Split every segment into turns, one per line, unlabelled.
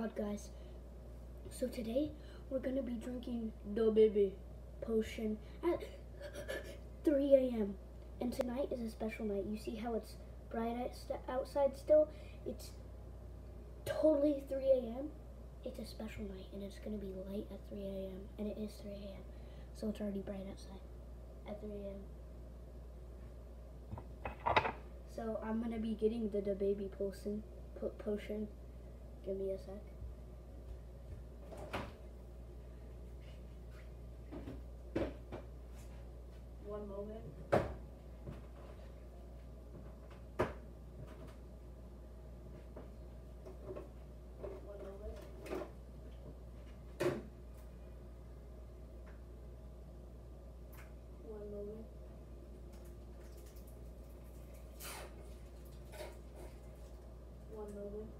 god, guys. So today we're gonna be drinking DaBaby potion at 3 a.m. And tonight is a special night. You see how it's bright outside still? It's totally 3 a.m. It's a special night and it's gonna be light at 3 a.m. And it is 3 a.m. So it's already bright outside at 3 a.m. So I'm gonna be getting the, baby potion. potion. Give me a sec. One moment. One moment. One moment.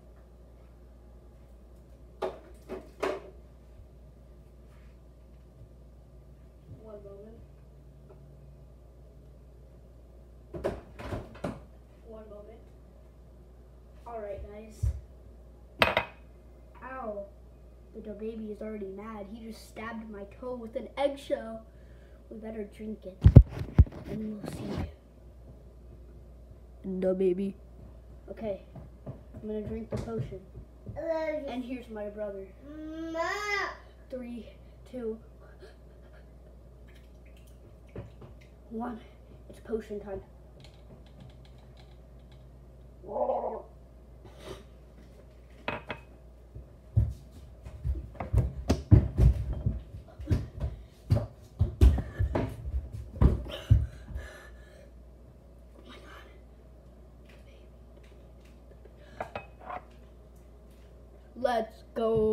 One moment. One moment. Alright, guys. Ow. DaBaby is already mad. He just stabbed my toe with an eggshell. We better drink it. And we'll see. The baby. Okay. I'm gonna drink the potion. And here's my brother. Three, two, one. It's potion time. Let's go.